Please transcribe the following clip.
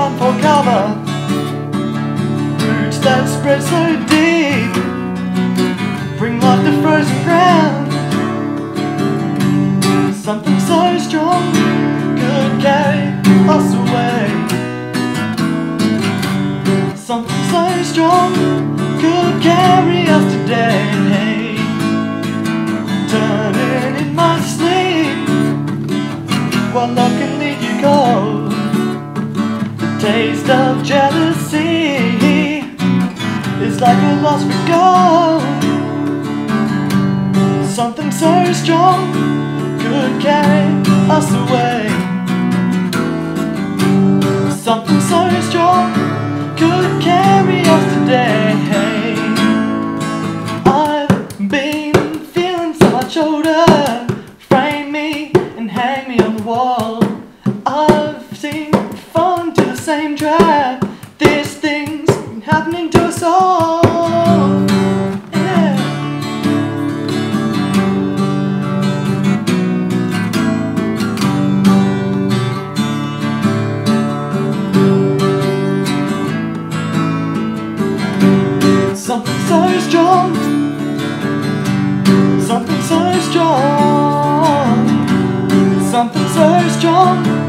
run for cover. Roots that spread so deep bring up the frozen ground. Something so strong could carry us away. Something so strong could carry us today. Turning in my sleep while looking. Something so strong could carry us away. Something so strong could carry us today. I've been feeling so much older. Frame me and hang me on the wall. I've seen falling to the same trap This thing's been happening to us all so strong Something so strong Something so strong